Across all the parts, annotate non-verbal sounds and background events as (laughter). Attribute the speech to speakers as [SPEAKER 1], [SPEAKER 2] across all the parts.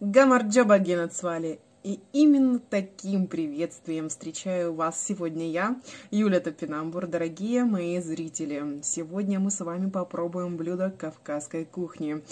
[SPEAKER 1] Гамарджаба Генацвали. И именно таким приветствием встречаю вас сегодня я, Юля Топинамбур, дорогие мои зрители. Сегодня мы с вами попробуем блюдо кавказской кухни.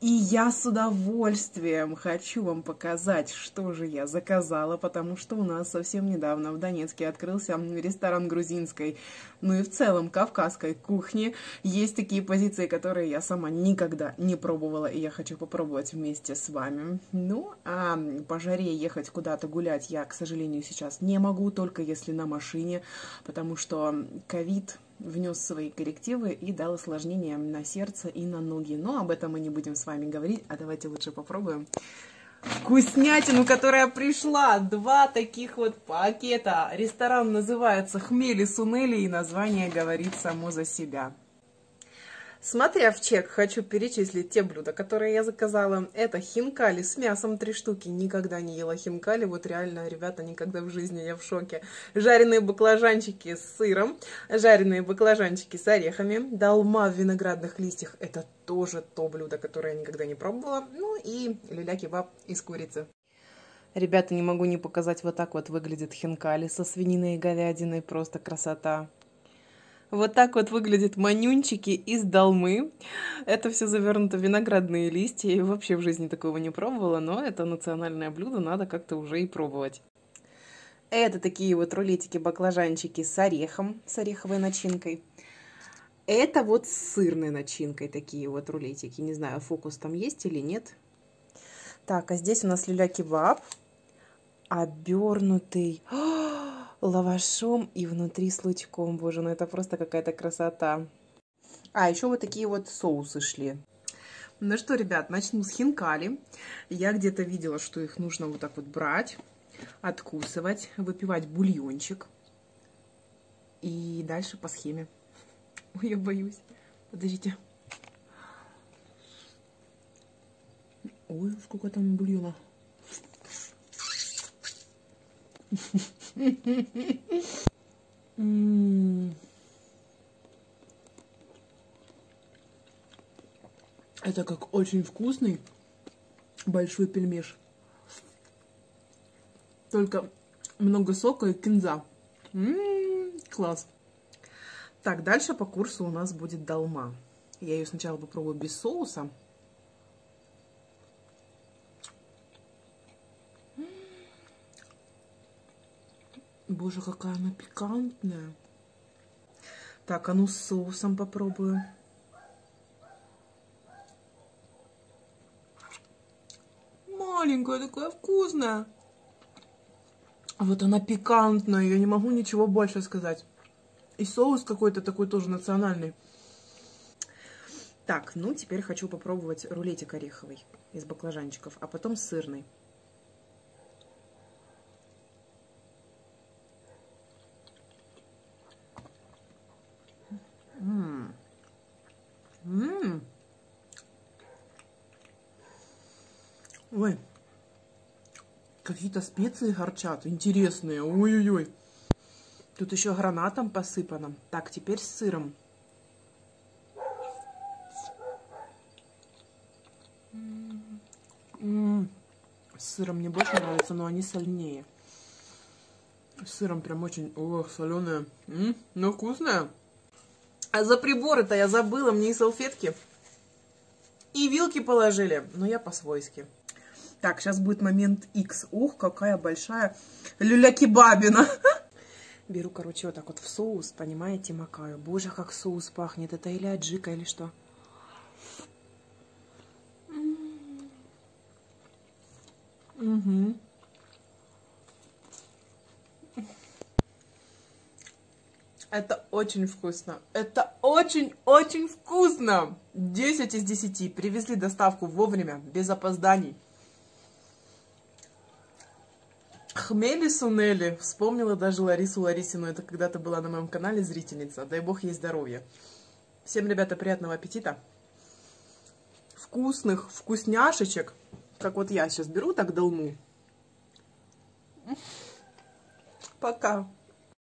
[SPEAKER 1] И я с удовольствием хочу вам показать, что же я заказала, потому что у нас совсем недавно в Донецке открылся ресторан грузинской, ну и в целом кавказской кухни. Есть такие позиции, которые я сама никогда не пробовала, и я хочу попробовать вместе с вами. Ну, а по жаре ехать куда-то гулять я, к сожалению, сейчас не могу, только если на машине, потому что ковид внес свои коррективы и дал осложнения на сердце и на ноги. Но об этом мы не будем с вами говорить, а давайте лучше попробуем вкуснятину, которая пришла. Два таких вот пакета. Ресторан называется Хмели Сунели и название говорит само за себя. Смотря в чек, хочу перечислить те блюда, которые я заказала. Это хинкали с мясом, три штуки. Никогда не ела хинкали, вот реально, ребята, никогда в жизни, я в шоке. Жареные баклажанчики с сыром, жареные баклажанчики с орехами, долма в виноградных листьях. Это тоже то блюдо, которое я никогда не пробовала. Ну и люля-кебаб из курицы. Ребята, не могу не показать, вот так вот выглядит хинкали со свининой и говядиной. Просто красота. Вот так вот выглядят манюнчики из долмы. Это все завернуто в виноградные листья. Я вообще в жизни такого не пробовала, но это национальное блюдо, надо как-то уже и пробовать. Это такие вот рулетики-баклажанчики с орехом, с ореховой начинкой. Это вот с сырной начинкой такие вот рулетики. Не знаю, фокус там есть или нет. Так, а здесь у нас люля-кебаб обернутый. О! Лавашом и внутри с лучком. Боже, ну это просто какая-то красота. А, еще вот такие вот соусы шли. Ну что, ребят, начну с хинкали. Я где-то видела, что их нужно вот так вот брать, откусывать, выпивать бульончик. И дальше по схеме. Ой, я боюсь. Подождите. Ой, сколько там бульона. Это как очень вкусный большой пельмеш. Только много сока и кинза. М-м, класс. Так, дальше по курсу у нас будет долма. Я ее сначала попробую без соуса. Боже, какая она пикантная. Так, а ну с соусом попробую. Маленькая такая вкусная. Вот она пикантная, я не могу ничего больше сказать. И соус какой-то такой тоже национальный. Так, ну теперь хочу попробовать рулетик ореховый из баклажанчиков, а потом сырный. Ой. Какие-то специи горчат. Интересные. Ой-ой-ой. Тут еще гранатом посыпано. Так, теперь с сыром. М -м -м. С сыром мне больше нравится, но они сольнее. С сыром прям очень... Ох, соленая. Но вкусная. А за приборы-то я забыла, мне и салфетки, и вилки положили, но я по-свойски. Так, сейчас будет момент X. Ух, какая большая люля-кебабина. (laughs) Беру, короче, вот так вот в соус, понимаете, макаю. Боже, как соус пахнет. Это или аджика, или что? Угу. Это очень вкусно. Это очень-очень вкусно. 10 из 10. Привезли доставку вовремя, без опозданий. Хмели Сунели. Вспомнила даже Ларису Ларисину. Это когда-то была на моем канале зрительница. Дай бог ей здоровья. Всем, ребята, приятного аппетита. Вкусных вкусняшечек. Как вот я сейчас беру так долму. Пока.